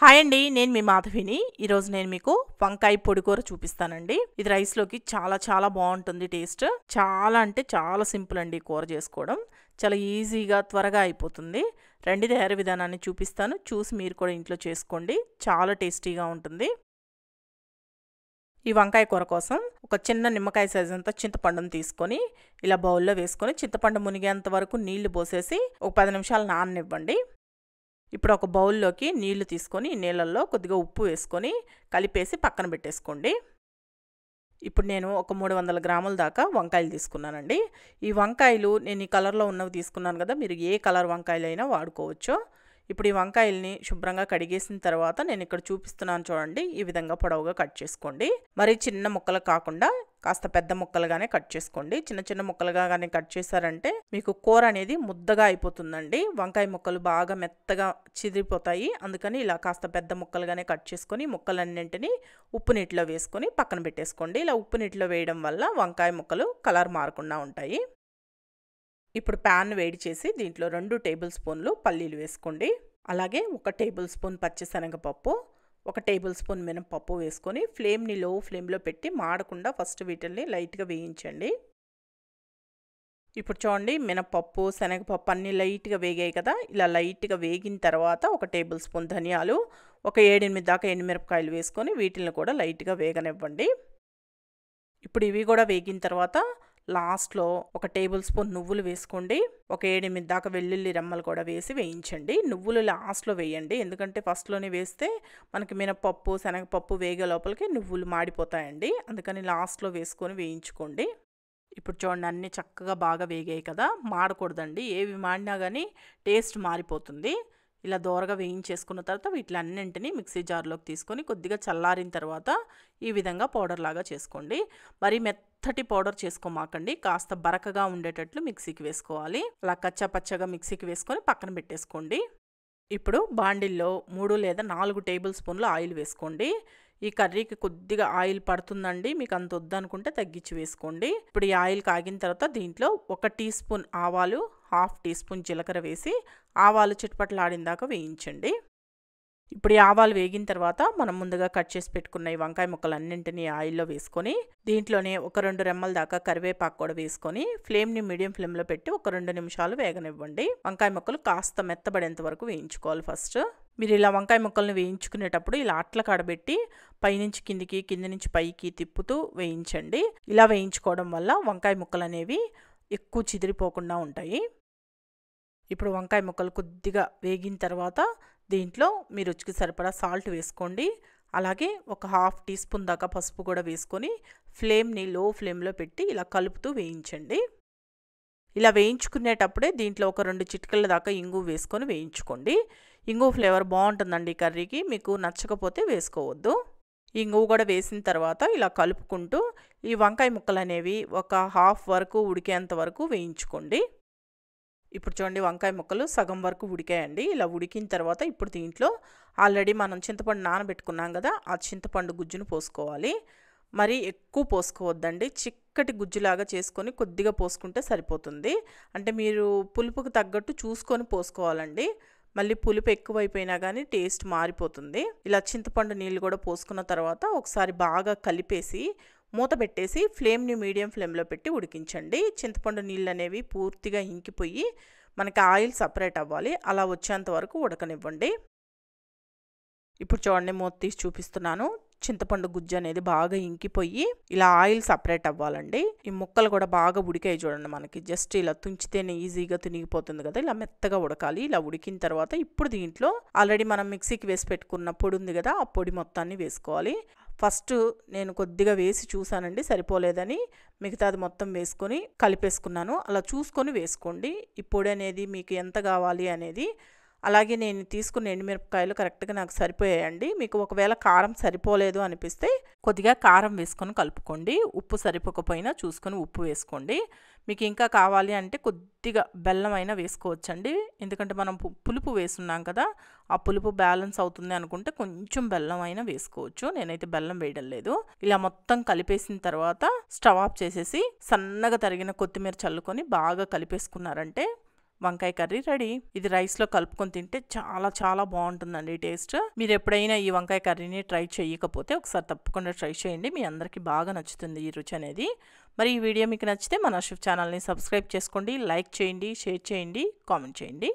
Hi అండి నేను మీ మాధవిని. ఈరోజు నేను మీకు వంకాయ పొడి కూర చూపిస్తానండి. ఇది రైస్లోకి చాలా చాలా బాగుంటుంది టేస్ట్ చాలా అంటే చాలా సింపుల్ అండి ఈ కూర చేసుకోవడం. చాలా ఈజీగా త్వరగా అయిపోతుంది. రెండు తయారీ విధానాన్ని చూపిస్తాను. చూసి మీరు కూడా ఇంట్లో చేసుకోండి. చాలా టేస్టీగా ఉంటుంది. ఈ వంకాయ కూర కోసం ఒక చిన్న నిమ్మకాయ సైజ్ అంతా చింతపండును తీసుకొని ఇలా బౌల్లో వేసుకొని చింతపండు మునిగేంత వరకు నీళ్ళు పోసేసి ఒక పది నిమిషాలు నాననివ్వండి. ఇప్పుడు ఒక బౌల్లోకి నీళ్ళు తీసుకొని నీళ్ళల్లో కొద్దిగా ఉప్పు వేసుకొని కలిపేసి పక్కన పెట్టేసుకోండి. ఇప్పుడు నేను ఒక మూడు వందల గ్రాముల దాకా వంకాయలు తీసుకున్నానండి. ఈ వంకాయలు నేను ఈ కలర్లో ఉన్నవి తీసుకున్నాను కదా మీరు ఏ కలర్ వంకాయలు అయినా వాడుకోవచ్చు. ఇప్పుడు ఈ వంకాయల్ని శుభ్రంగా కడిగేసిన తర్వాత నేను ఇక్కడ చూపిస్తున్నాను చూడండి ఈ విధంగా పొడవుగా కట్ చేసుకోండి. మరి చిన్న ముక్కలు కాకుండా కాస్త పెద్ద ముక్కలుగానే కట్ చేసుకోండి. చిన్న చిన్న ముక్కలుగా కానీ కట్ చేశారంటే మీకు కూర అనేది ముద్దగా అయిపోతుందండి. వంకాయ ముక్కలు బాగా మెత్తగా చిదిరిపోతాయి. అందుకని ఇలా కాస్త పెద్ద ముక్కలుగానే కట్ చేసుకొని ముక్కలన్నింటినీ ఉప్పు నీటిలో వేసుకొని పక్కన పెట్టేసుకోండి. ఇలా ఉప్పు నీటిలో వేయడం వల్ల వంకాయ ముక్కలు కలర్ మారకుండా ఉంటాయి. ఇప్పుడు ప్యాన్ వేడి చేసి దీంట్లో రెండు టేబుల్ స్పూన్లు పల్లీలు వేసుకోండి. అలాగే ఒక టేబుల్ స్పూన్ పచ్చిశనగపప్పు ఒక టేబుల్ స్పూన్ మినపప్పు వేసుకొని ఫ్లేమ్ని లో ఫ్లేమ్లో పెట్టి మాడకుండా ఫస్ట్ వీటిల్ని లైట్గా వేయించండి. ఇప్పుడు చూడండి మినపప్పు శనగపప్పు అన్నీ లైట్గా వేగాయి కదా. ఇలా లైట్గా వేగిన తర్వాత ఒక టేబుల్ స్పూన్ ధనియాలు ఒక ఏడెనిమిది దాకా ఎండుమిరపకాయలు వేసుకొని వీటిని కూడా లైట్గా వేగనివ్వండి. ఇప్పుడు ఇవి కూడా వేగిన తర్వాత లాస్ట్లో ఒక టేబుల్ స్పూన్ నువ్వులు వేసుకోండి. ఒక ఏడెనిమిది దాకా వెల్లుల్లి రెమ్మలు కూడా వేసి వేయించండి. నువ్వులు లాస్ట్లో వేయండి. ఎందుకంటే ఫస్ట్లోనే వేస్తే మనకి మినపప్పు శనగపప్పు వేగే లోపలికి నువ్వులు మాడిపోతాయండి. అందుకని లాస్ట్లో వేసుకొని వేయించుకోండి. ఇప్పుడు చూడండి అన్నీ చక్కగా బాగా వేగాయి కదా. మాడకూడదండి. ఏవి మాడినా కానీ టేస్ట్ మారిపోతుంది. ఇలా దోరగా వేయించేసుకున్న తర్వాత వీటిలన్నింటినీ మిక్సీ జార్లోకి తీసుకొని కొద్దిగా చల్లారిన తర్వాత ఈ విధంగా పౌడర్ లాగా చేసుకోండి. మరి మెత్తటి పౌడర్ చేసుకోమాకండి. కాస్త బరకగా ఉండేటట్లు మిక్సీకి వేసుకోవాలి. అలా కచ్చపచ్చగా మిక్సీకి వేసుకొని పక్కన పెట్టేసుకోండి. ఇప్పుడు బాండిల్లో మూడు లేదా నాలుగు టేబుల్ స్పూన్లు ఆయిల్ వేసుకోండి. ఈ కర్రీకి కొద్దిగా ఆయిల్ పడుతుందండి. మీకు అంత వద్దనుకుంటే తగ్గించి వేసుకోండి. ఇప్పుడు ఈ ఆయిల్ కాగిన తర్వాత దీంట్లో ఒక టీ స్పూన్ ఆవాలు హాఫ్ టీ స్పూన్ జీలకర్ర వేసి ఆవాలు చిట్పట్లాడిందాక వేయించండి. ఇప్పుడు ఈ ఆవాలు వేగిన తర్వాత మనం ముందుగా కట్ చేసి పెట్టుకున్న ఈ వంకాయ ముక్కలన్నింటినీ ఆయిల్లో వేసుకొని దీంట్లోనే ఒక రెండు రెమ్మల దాకా కరివేపాకు కూడా వేసుకొని ఫ్లేమ్ని మీడియం ఫ్లేమ్లో పెట్టి ఒక రెండు నిమిషాలు వేగనివ్వండి. వంకాయ ముక్కలు కాస్త మెత్తబడేంత వరకు వేయించుకోవాలి ఫస్ట్ మీరు ఇలా వంకాయ ముక్కలను వేయించుకునేటప్పుడు ఇలా అట్ల కాడబెట్టి పైనుంచి కిందికి కింది నుంచి పైకి తిప్పుతూ వేయించండి. ఇలా వేయించుకోవడం వల్ల వంకాయ ముక్కలు అనేవి ఎక్కువ చిదిరిపోకుండా ఉంటాయి. ఇప్పుడు వంకాయ ముక్కలు కొద్దిగా వేగిన తర్వాత దీంట్లో మీ రుచికి సరిపడా సాల్ట్ వేసుకోండి. అలాగే ఒక హాఫ్ టీ స్పూన్ దాకా పసుపు కూడా వేసుకొని ఫ్లేమ్ని లో ఫ్లేమ్లో పెట్టి ఇలా కలుపుతూ వేయించండి. ఇలా వేయించుకునేటప్పుడే దీంట్లో ఒక రెండు చిటికల దాకా ఇంగు వేసుకొని వేయించుకోండి. ఇంగు ఫ్లేవర్ బాగుంటుందండి కర్రీకి మీకు నచ్చకపోతే వేసుకోవద్దు. ఇంగు కూడా వేసిన తర్వాత ఇలా కలుపుకుంటూ ఈ వంకాయ ముక్కలు అనేవి ఒక హాఫ్ వరకు ఉడికేంత వరకు వేయించుకోండి. ఇప్పుడు చూడండి వంకాయ ముక్కలు సగం వరకు ఉడికాయండి. ఇలా ఉడికిన తర్వాత ఇప్పుడు దీంట్లో ఆల్రెడీ మనం చింతపండు నానబెట్టుకున్నాం కదా ఆ చింతపండు గుజ్జును పోసుకోవాలి. మరి ఎక్కువ పోసుకోవద్దండి. చిక్కటి గుజ్జులాగా చేసుకొని కొద్దిగా పోసుకుంటే సరిపోతుంది. అంటే మీరు పులుపుకు తగ్గట్టు చూసుకొని పోసుకోవాలండి. మళ్ళీ పులుపు ఎక్కువైపోయినా కానీ టేస్ట్ మారిపోతుంది. ఇలా చింతపండు నీళ్ళు కూడా పోసుకున్న తర్వాత ఒకసారి బాగా కలిపేసి మూత పెట్టేసి ఫ్లేమ్ని మీడియం ఫ్లేమ్లో పెట్టి ఉడికించండి. చింతపండు నీళ్ళు అనేవి పూర్తిగా ఇంకిపోయి మనకి ఆయిల్ సపరేట్ అవ్వాలి. అలా వచ్చేంత వరకు ఉడకనివ్వండి. ఇప్పుడు చూడండి మూత తీసి చూపిస్తున్నాను. చింతపండు గుజ్జు అనేది బాగా ఇంకిపోయి ఇలా ఆయిల్ సపరేట్ అవ్వాలండి. ఈ ముక్కలు కూడా బాగా ఉడికాయి చూడండి మనకి. జస్ట్ ఇలా తుంచితేనే ఈజీగా తునిగిపోతుంది కదా. ఇలా మెత్తగా ఉడకాలి. ఇలా ఉడికిన తర్వాత ఇప్పుడు దీంట్లో ఆల్రెడీ మనం మిక్సీకి వేసి పెట్టుకున్న పొడి ఉంది కదా ఆ పొడి మొత్తాన్ని వేసుకోవాలి. ఫస్ట్ నేను కొద్దిగా వేసి చూసానండి సరిపోలేదని మిగతాది మొత్తం వేసుకొని కలిపేసుకున్నాను. అలా చూసుకొని వేసుకోండి. ఈ పొడి అనేది మీకు ఎంత కావాలి అనేది అలాగే నేను తీసుకున్న ఎండుమిరపకాయలు కరెక్ట్గా నాకు సరిపోయాయండి. మీకు ఒకవేళ కారం సరిపోలేదు అనిపిస్తే కొద్దిగా కారం వేసుకొని కలుపుకోండి. ఉప్పు సరిపోకపోయినా చూసుకొని ఉప్పు వేసుకోండి. మీకు ఇంకా కావాలి అంటే కొద్దిగా బెల్లం అయినా వేసుకోవచ్చండి. ఎందుకంటే మనం పులుపు వేసున్నాం కదా ఆ పులుపు బ్యాలెన్స్ అవుతుంది అనుకుంటే కొంచెం బెల్లం అయినా వేసుకోవచ్చు. నేనైతే బెల్లం వేయడం లేదు. ఇలా మొత్తం కలిపేసిన తర్వాత స్టవ్ ఆఫ్ చేసేసి సన్నగా తరిగిన కొత్తిమీర చల్లుకొని బాగా కలిపేసుకున్నారంటే వంకాయ కర్రీ రెడీ. ఇది రైస్లో కలుపుకొని తింటే చాలా చాలా బాగుంటుందండి టేస్ట్. మీరు ఎప్పుడైనా ఈ వంకాయ కర్రీని ట్రై చేయకపోతే ఒకసారి తప్పకుండా ట్రై చేయండి. మీ అందరికీ బాగా నచ్చుతుంది ఈ రుచి అనేది. మరి ఈ వీడియో మీకు నచ్చితే మన షిఫ్ ఛానల్ని సబ్స్క్రైబ్ చేసుకోండి లైక్ చేయండి షేర్ చేయండి కామెంట్ చేయండి.